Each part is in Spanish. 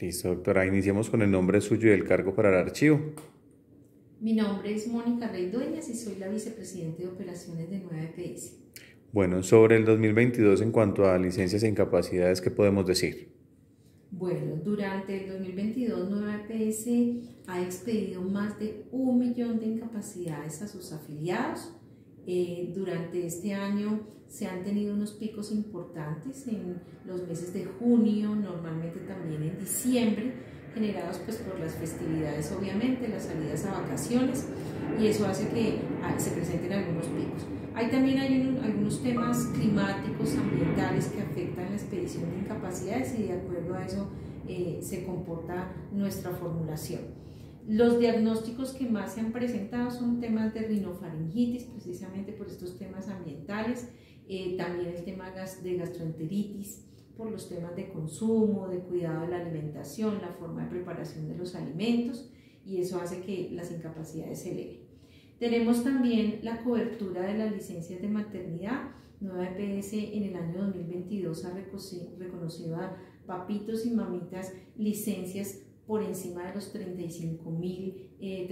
Listo, doctora. Iniciamos con el nombre suyo y el cargo para el archivo. Mi nombre es Mónica Rey Dueñas y soy la vicepresidente de operaciones de Nueva EPS. Bueno, sobre el 2022 en cuanto a licencias e incapacidades, ¿qué podemos decir? Bueno, durante el 2022 Nueva EPS ha expedido más de un millón de incapacidades a sus afiliados. Eh, durante este año se han tenido unos picos importantes en los meses de junio, normalmente también en diciembre, generados pues por las festividades obviamente, las salidas a vacaciones y eso hace que ah, se presenten algunos picos. Hay también hay algunos temas climáticos, ambientales que afectan la expedición de incapacidades y de acuerdo a eso eh, se comporta nuestra formulación. Los diagnósticos que más se han presentado son temas de rinofaringitis, precisamente por estos temas ambientales, eh, también el tema de gastroenteritis, por los temas de consumo, de cuidado de la alimentación, la forma de preparación de los alimentos y eso hace que las incapacidades se eleven. Tenemos también la cobertura de las licencias de maternidad. Nueva EPS en el año 2022 ha reconocido a papitos y mamitas licencias por encima de los 35 mil eh,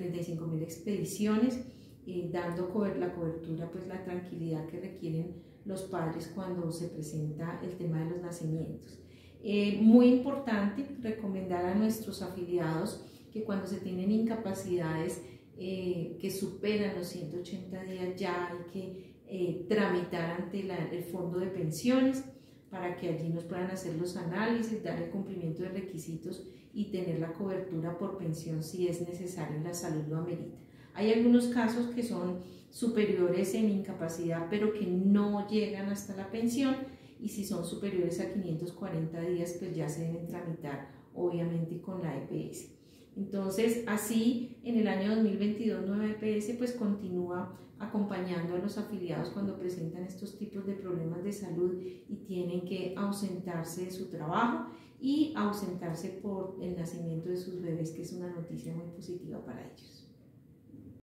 expediciones, eh, dando la cobertura, pues la tranquilidad que requieren los padres cuando se presenta el tema de los nacimientos. Eh, muy importante recomendar a nuestros afiliados que cuando se tienen incapacidades que superan los 180 días ya hay que tramitar ante el fondo de pensiones para que allí nos puedan hacer los análisis, dar el cumplimiento de requisitos y tener la cobertura por pensión si es necesario la salud lo amerita. Hay algunos casos que son superiores en incapacidad, pero que no llegan hasta la pensión, y si son superiores a 540 días, pues ya se deben tramitar, obviamente, con la EPS. Entonces, así, en el año 2022, Nueva EPS pues continúa acompañando a los afiliados cuando presentan estos tipos de problemas de salud y tienen que ausentarse de su trabajo y ausentarse por el nacimiento de sus bebés, que es una noticia muy positiva para ellos.